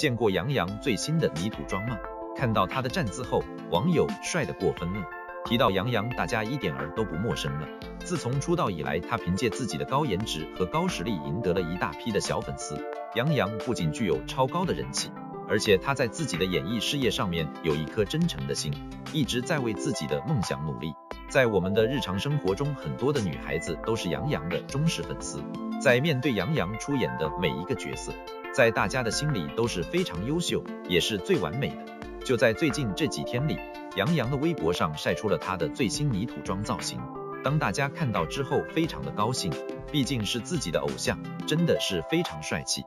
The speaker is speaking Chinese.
见过杨洋最新的泥土妆吗？看到他的站姿后，网友帅得过分了。提到杨洋，大家一点儿都不陌生了。自从出道以来，他凭借自己的高颜值和高实力，赢得了一大批的小粉丝。杨洋不仅具有超高的人气，而且他在自己的演艺事业上面有一颗真诚的心，一直在为自己的梦想努力。在我们的日常生活中，很多的女孩子都是杨洋的忠实粉丝。在面对杨洋出演的每一个角色，在大家的心里都是非常优秀，也是最完美的。就在最近这几天里，杨洋的微博上晒出了他的最新泥土妆造型。当大家看到之后，非常的高兴，毕竟是自己的偶像，真的是非常帅气。